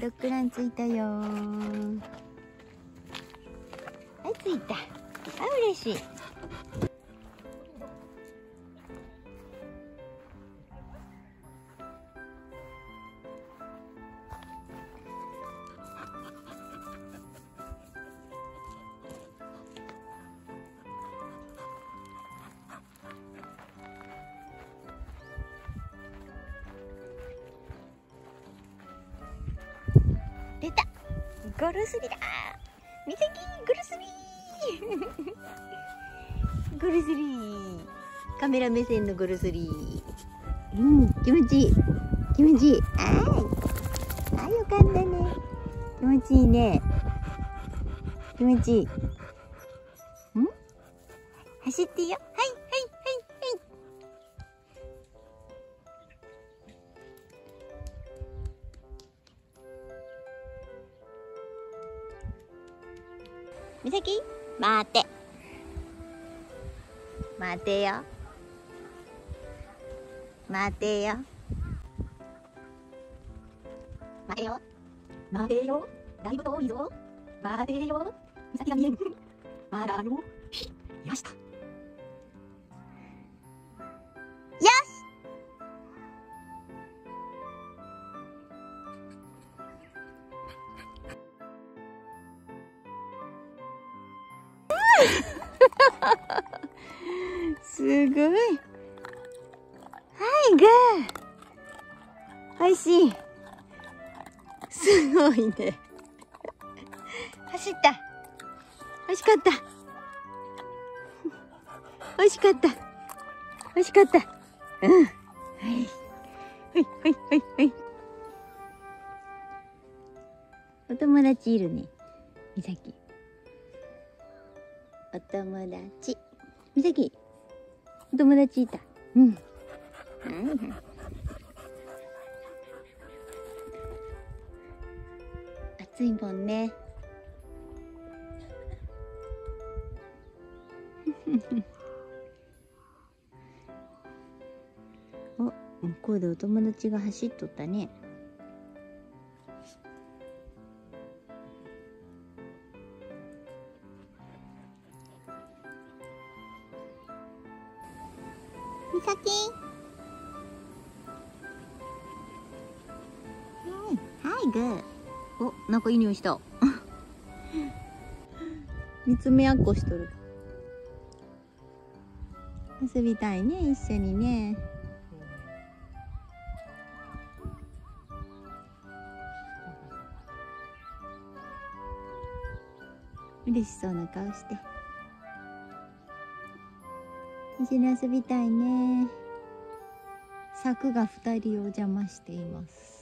ドッグラン着いたよ。はい着いた。あ嬉しい。出た。ゴルスリだ。みさきゴルスリー ゴルスリーカメラ目線のゴルスリーうん気持ちいい。気持ちいい。ああよかったね。気持ちいいね。気持ちいい。ん？走っていいよ。はい。みさき待て。待てよ。待てよ。待てよ。待てよ。だいぶ遠いぞ。待てよ。みさきが見えん。まだよ。いまし。たすごい。はいグー。おいしい。すごいね。走った。美味しかった。美味しかった。美味しかった。うん。はい。はいはいはい。はいお友達いるね。みさきお友達。みさき。お友達いた。うん。はいはい暑いもんね。お向こうでお友達が走っとったね。みさきはいはいグー。おなんかいい匂いした。見つめ合っこしとる。遊びたいね一緒にね。嬉しそうな顔して。一緒に遊びたいね。柵が二人を邪魔しています。